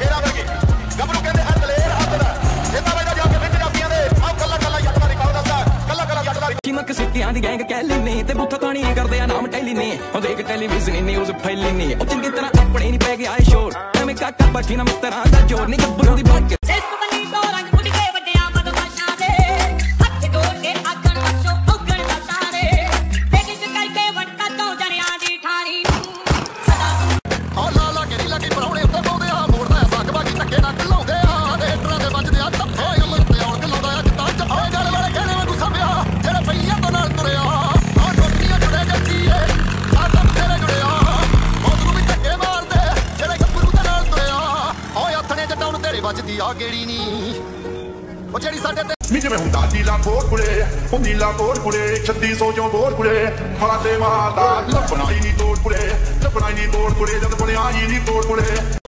ਸ਼ੇਰਾਂ ਵਰਗੇ ਗੱਭਰੂ ਕਹਿੰਦੇ ਹਰ ਦਲੇਰ ਹੱਥ ਦਾ ਜਿੰਦਾ ਵਜਦਾ ਜਾ ਕੇ ਵਿੱਚ ਪੰਜਾਬੀਆਂ ਦੇ। ਆਹ ਕੱਲਾ ਕੱਲਾ ਜੱਟ ਦਾ ਰਿਕਾਰਡ ਦੱਸਦਾ। ਕੱਲਾ ਕੱਲਾ ਜੱਟ ਦਾ ਚਿਮਕ ਸਿੱਕਿਆਂ ਦੀ ਗੈਂਗ ਕਹਿ ਲੈਨੇ ਤੇ ਬੁੱਥਾ ਤਾਣੀ ਕਰਦੇ ਆ, ਨਾਮ ਟੈਲੀ ਨੇ। ਉਹ ਦੇਖ ਟੈਲੀਵਿਜ਼ਨ ਨਿਊਜ਼ ਫੈਲੀ ਨੇ। ਉਹ ਚੰਗੀ ਤਰ੍ਹਾਂ ਆਪਣੇ ਨਹੀਂ ਪੈ ਗਿਆ ਏ ਸ਼ੋਰ। ਐਵੇਂ ਕਾਕਾ ਬੈਠੀ ਨਾ ਮਿੱਤਰਾਂ ਦਾ ਜੋਰ। ਨਹੀਂ ਹੱਥਣੇ ਵੱਜਦੀ ਆ ਗੇੜੀ ਨੀ। ਉਹ ਜਿਹੜੀ ਸਾਡੇ ਤੇ ਨੀ ਜਿਵੇਂ ਹੁੰਦਾ ਨੀਲਾ ਬੋਰ ਕੁੜੇ ਉਹ ਨੀਲਾ ਕੋਰ ਕੁੜੇ 3600 ਚੋਂ ਬੋਰ ਕੁੜੇ ਮਾਤੇ ਮਾਤਾ ਲੱਭਣਾ ਹੀ ਨੀ ਤੋੜ ਕੁੜੇ ਲੱਭਣਾ ਹੀ ਨੀ ਤੋੜ ਕੁੜੇ ਜਦ ਬਣਿਆ ਹੀ ਨਹੀਂ ਤੋੜ ਕੁੜੇ